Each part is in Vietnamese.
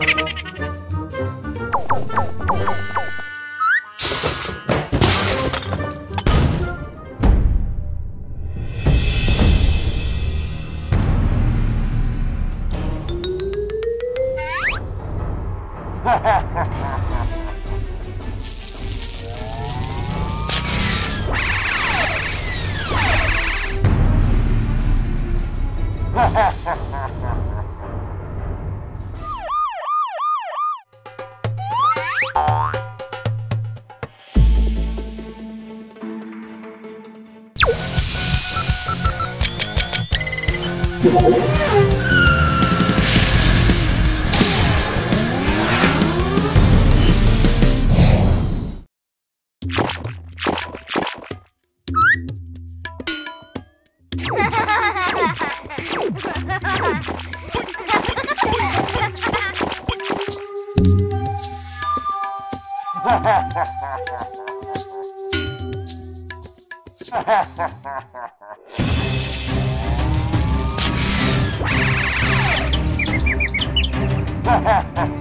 ha ha ha ha Ha ha ha ha ha. Ha ha ha!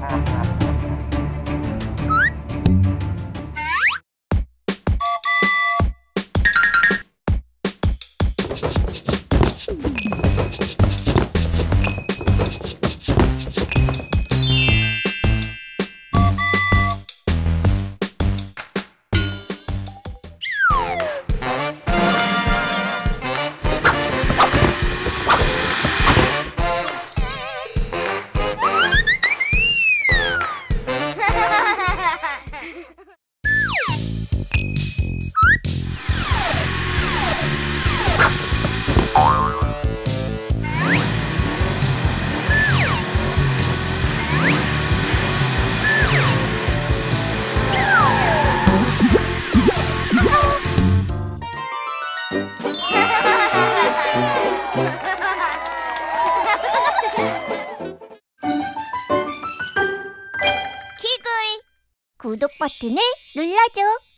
구독 버튼을 눌러줘.